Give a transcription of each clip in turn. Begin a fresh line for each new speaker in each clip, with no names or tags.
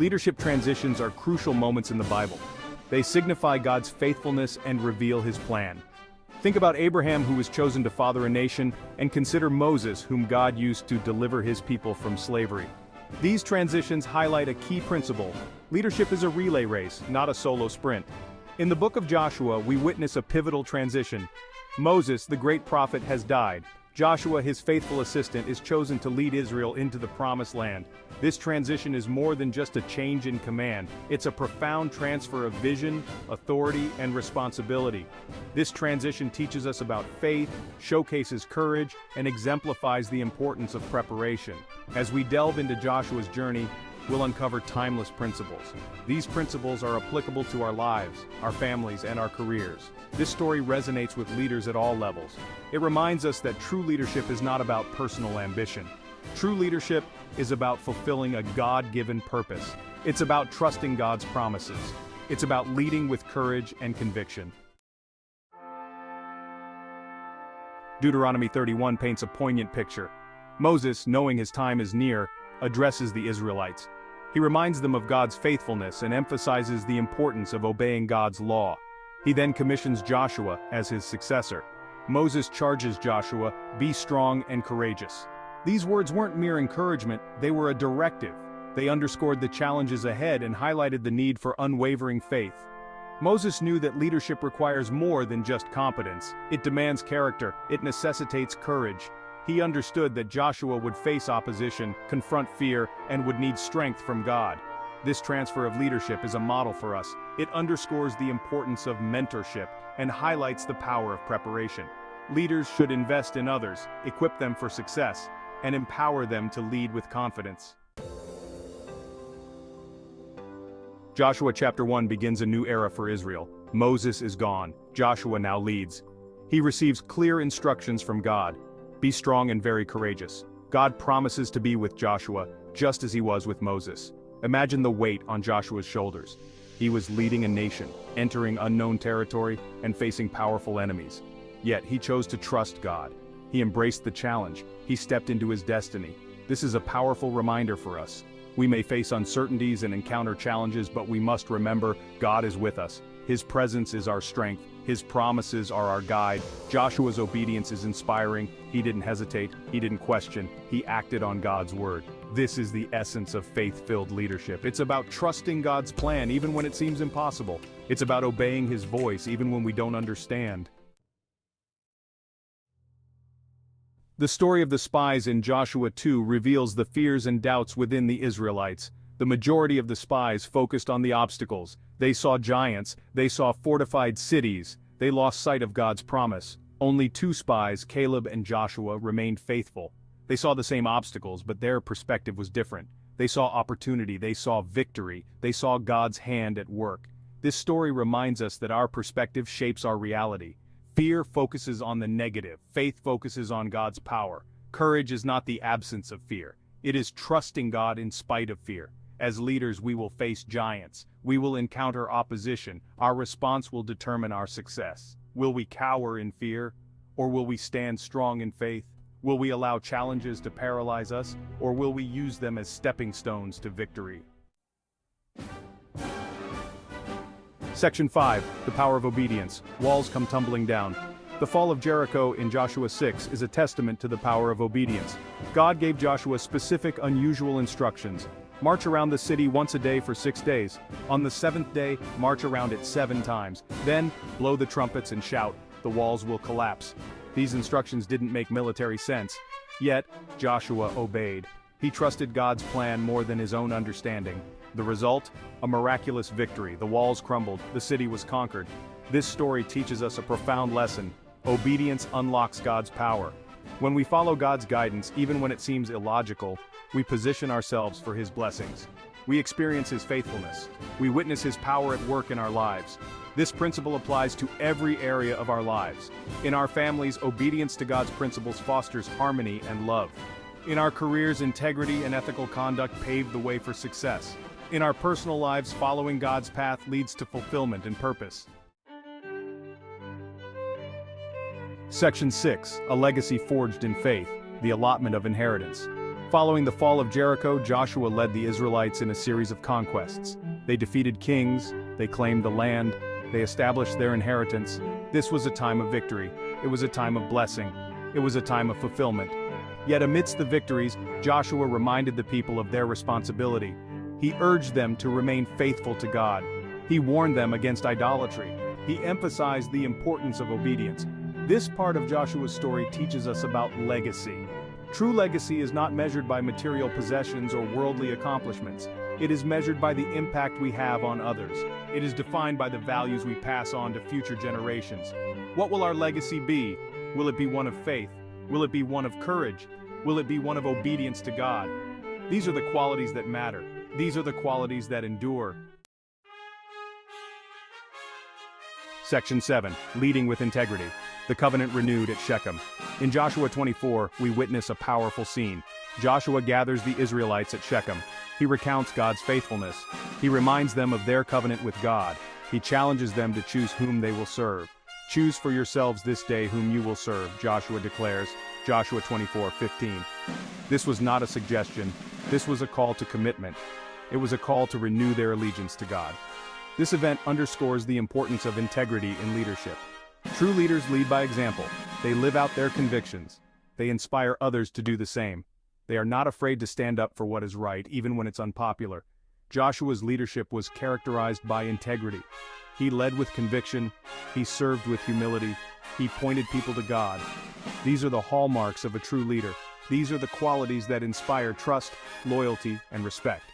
Leadership transitions are crucial moments in the Bible. They signify God's faithfulness and reveal his plan. Think about Abraham who was chosen to father a nation, and consider Moses whom God used to deliver his people from slavery. These transitions highlight a key principle. Leadership is a relay race, not a solo sprint. In the book of Joshua, we witness a pivotal transition. Moses, the great prophet, has died. Joshua, his faithful assistant, is chosen to lead Israel into the promised land. This transition is more than just a change in command, it's a profound transfer of vision, authority, and responsibility. This transition teaches us about faith, showcases courage, and exemplifies the importance of preparation. As we delve into Joshua's journey, we'll uncover timeless principles. These principles are applicable to our lives, our families, and our careers. This story resonates with leaders at all levels. It reminds us that true leadership is not about personal ambition. True leadership is about fulfilling a God-given purpose. It's about trusting God's promises. It's about leading with courage and conviction. Deuteronomy 31 paints a poignant picture. Moses, knowing his time is near, addresses the Israelites. He reminds them of God's faithfulness and emphasizes the importance of obeying God's law. He then commissions Joshua as his successor. Moses charges Joshua, be strong and courageous. These words weren't mere encouragement, they were a directive. They underscored the challenges ahead and highlighted the need for unwavering faith. Moses knew that leadership requires more than just competence. It demands character, it necessitates courage, he understood that Joshua would face opposition, confront fear, and would need strength from God. This transfer of leadership is a model for us. It underscores the importance of mentorship and highlights the power of preparation. Leaders should invest in others, equip them for success, and empower them to lead with confidence. Joshua chapter 1 begins a new era for Israel. Moses is gone, Joshua now leads. He receives clear instructions from God, be strong and very courageous. God promises to be with Joshua, just as he was with Moses. Imagine the weight on Joshua's shoulders. He was leading a nation, entering unknown territory, and facing powerful enemies. Yet he chose to trust God. He embraced the challenge, he stepped into his destiny. This is a powerful reminder for us. We may face uncertainties and encounter challenges but we must remember God is with us. His presence is our strength, his promises are our guide. Joshua's obedience is inspiring. He didn't hesitate, he didn't question, he acted on God's word. This is the essence of faith-filled leadership. It's about trusting God's plan even when it seems impossible. It's about obeying his voice even when we don't understand. The story of the spies in Joshua 2 reveals the fears and doubts within the Israelites. The majority of the spies focused on the obstacles. They saw giants, they saw fortified cities, they lost sight of God's promise. Only two spies, Caleb and Joshua, remained faithful. They saw the same obstacles, but their perspective was different. They saw opportunity, they saw victory, they saw God's hand at work. This story reminds us that our perspective shapes our reality. Fear focuses on the negative, faith focuses on God's power. Courage is not the absence of fear. It is trusting God in spite of fear. As leaders we will face giants, we will encounter opposition, our response will determine our success. Will we cower in fear? Or will we stand strong in faith? Will we allow challenges to paralyze us, or will we use them as stepping stones to victory? Section 5, The Power of Obedience, Walls Come Tumbling Down. The fall of Jericho in Joshua 6 is a testament to the power of obedience. God gave Joshua specific unusual instructions, March around the city once a day for six days. On the seventh day, march around it seven times. Then, blow the trumpets and shout, the walls will collapse. These instructions didn't make military sense. Yet, Joshua obeyed. He trusted God's plan more than his own understanding. The result? A miraculous victory. The walls crumbled, the city was conquered. This story teaches us a profound lesson. Obedience unlocks God's power. When we follow God's guidance, even when it seems illogical, we position ourselves for His blessings. We experience His faithfulness. We witness His power at work in our lives. This principle applies to every area of our lives. In our families, obedience to God's principles fosters harmony and love. In our careers, integrity and ethical conduct pave the way for success. In our personal lives, following God's path leads to fulfillment and purpose. Section 6, A Legacy Forged in Faith, the Allotment of Inheritance. Following the fall of Jericho, Joshua led the Israelites in a series of conquests. They defeated kings, they claimed the land, they established their inheritance. This was a time of victory. It was a time of blessing. It was a time of fulfillment. Yet amidst the victories, Joshua reminded the people of their responsibility. He urged them to remain faithful to God. He warned them against idolatry. He emphasized the importance of obedience. This part of Joshua's story teaches us about legacy. True legacy is not measured by material possessions or worldly accomplishments. It is measured by the impact we have on others. It is defined by the values we pass on to future generations. What will our legacy be? Will it be one of faith? Will it be one of courage? Will it be one of obedience to God? These are the qualities that matter. These are the qualities that endure. Section 7. Leading with Integrity. The covenant renewed at Shechem. In Joshua 24, we witness a powerful scene. Joshua gathers the Israelites at Shechem. He recounts God's faithfulness. He reminds them of their covenant with God. He challenges them to choose whom they will serve. Choose for yourselves this day whom you will serve, Joshua declares, Joshua 24:15. This was not a suggestion, this was a call to commitment. It was a call to renew their allegiance to God. This event underscores the importance of integrity in leadership. True leaders lead by example. They live out their convictions. They inspire others to do the same. They are not afraid to stand up for what is right, even when it's unpopular. Joshua's leadership was characterized by integrity. He led with conviction, he served with humility, he pointed people to God. These are the hallmarks of a true leader. These are the qualities that inspire trust, loyalty, and respect.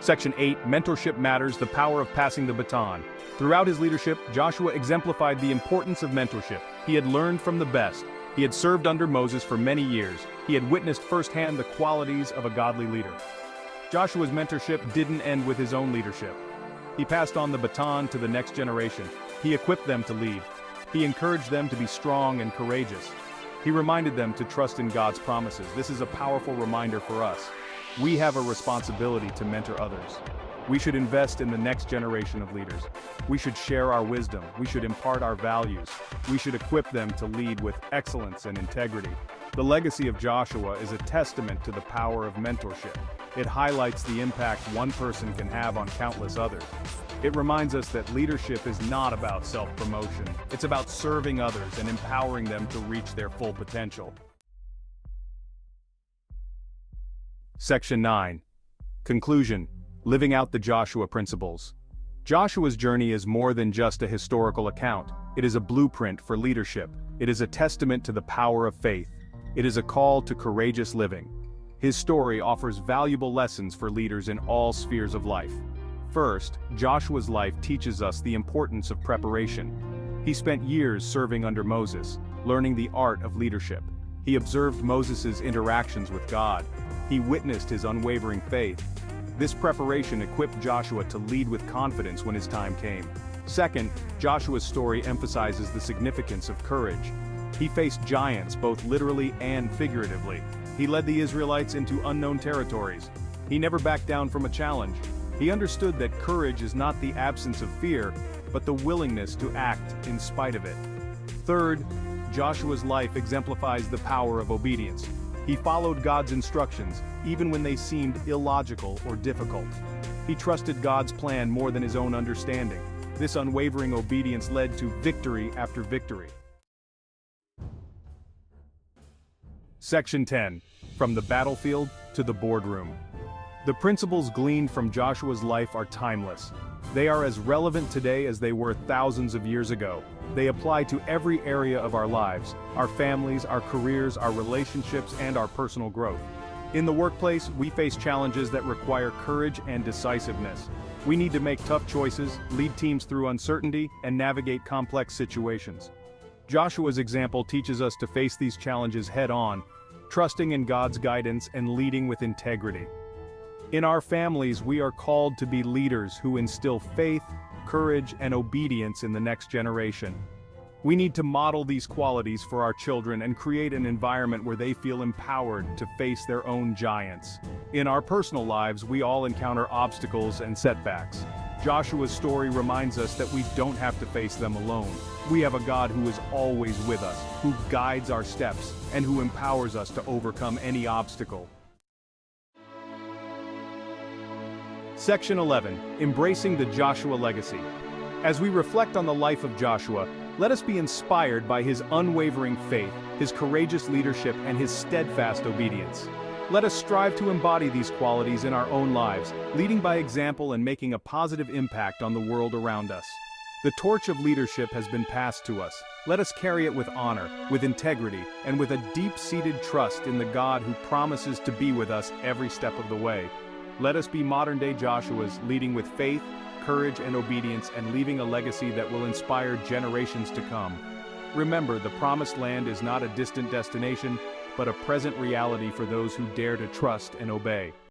Section 8, Mentorship Matters, the Power of Passing the Baton. Throughout his leadership, Joshua exemplified the importance of mentorship. He had learned from the best. He had served under Moses for many years. He had witnessed firsthand the qualities of a godly leader. Joshua's mentorship didn't end with his own leadership. He passed on the baton to the next generation. He equipped them to lead. He encouraged them to be strong and courageous. He reminded them to trust in God's promises. This is a powerful reminder for us. We have a responsibility to mentor others. We should invest in the next generation of leaders. We should share our wisdom. We should impart our values. We should equip them to lead with excellence and integrity. The legacy of Joshua is a testament to the power of mentorship. It highlights the impact one person can have on countless others. It reminds us that leadership is not about self-promotion. It's about serving others and empowering them to reach their full potential. Section 9. Conclusion. Living out the Joshua Principles. Joshua's journey is more than just a historical account. It is a blueprint for leadership. It is a testament to the power of faith. It is a call to courageous living. His story offers valuable lessons for leaders in all spheres of life. First, Joshua's life teaches us the importance of preparation. He spent years serving under Moses, learning the art of leadership. He observed Moses' interactions with God. He witnessed his unwavering faith this preparation equipped Joshua to lead with confidence when his time came. Second, Joshua's story emphasizes the significance of courage. He faced giants both literally and figuratively. He led the Israelites into unknown territories. He never backed down from a challenge. He understood that courage is not the absence of fear, but the willingness to act in spite of it. Third, Joshua's life exemplifies the power of obedience. He followed God's instructions, even when they seemed illogical or difficult. He trusted God's plan more than his own understanding. This unwavering obedience led to victory after victory. Section 10. From the battlefield to the boardroom. The principles gleaned from Joshua's life are timeless. They are as relevant today as they were thousands of years ago. They apply to every area of our lives, our families, our careers, our relationships, and our personal growth. In the workplace, we face challenges that require courage and decisiveness. We need to make tough choices, lead teams through uncertainty, and navigate complex situations. Joshua's example teaches us to face these challenges head-on, trusting in God's guidance and leading with integrity. In our families, we are called to be leaders who instill faith, courage, and obedience in the next generation. We need to model these qualities for our children and create an environment where they feel empowered to face their own giants. In our personal lives, we all encounter obstacles and setbacks. Joshua's story reminds us that we don't have to face them alone. We have a God who is always with us, who guides our steps, and who empowers us to overcome any obstacle. Section 11, Embracing the Joshua Legacy. As we reflect on the life of Joshua, let us be inspired by his unwavering faith, his courageous leadership and his steadfast obedience. Let us strive to embody these qualities in our own lives, leading by example and making a positive impact on the world around us. The torch of leadership has been passed to us. Let us carry it with honor, with integrity, and with a deep-seated trust in the God who promises to be with us every step of the way. Let us be modern-day Joshua's, leading with faith, courage, and obedience and leaving a legacy that will inspire generations to come. Remember, the promised land is not a distant destination, but a present reality for those who dare to trust and obey.